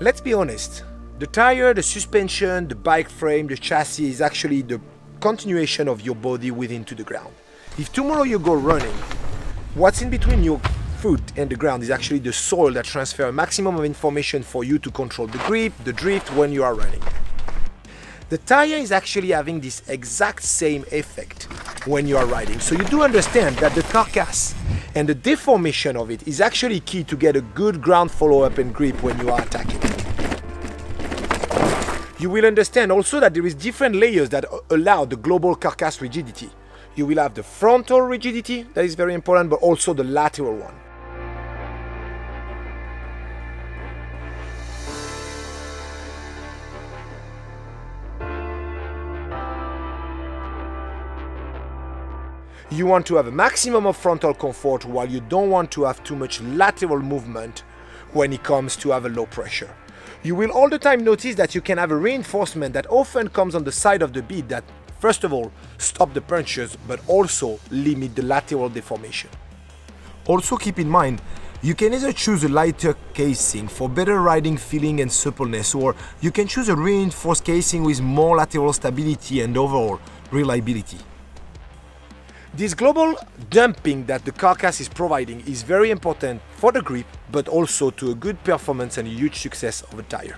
Let's be honest, the tire, the suspension, the bike frame, the chassis is actually the continuation of your body within to the ground. If tomorrow you go running, what's in between your foot and the ground is actually the soil that transfer a maximum of information for you to control the grip, the drift when you are running. The tire is actually having this exact same effect when you are riding. So you do understand that the carcass and the deformation of it is actually key to get a good ground follow-up and grip when you are attacking. You will understand also that there is different layers that allow the global carcass rigidity. You will have the frontal rigidity, that is very important, but also the lateral one. You want to have a maximum of frontal comfort while you don't want to have too much lateral movement when it comes to have a low pressure. You will all the time notice that you can have a reinforcement that often comes on the side of the bead that first of all stop the punches but also limit the lateral deformation. Also keep in mind you can either choose a lighter casing for better riding feeling and suppleness or you can choose a reinforced casing with more lateral stability and overall reliability. This global dumping that the carcass is providing is very important for the grip, but also to a good performance and a huge success of a tire.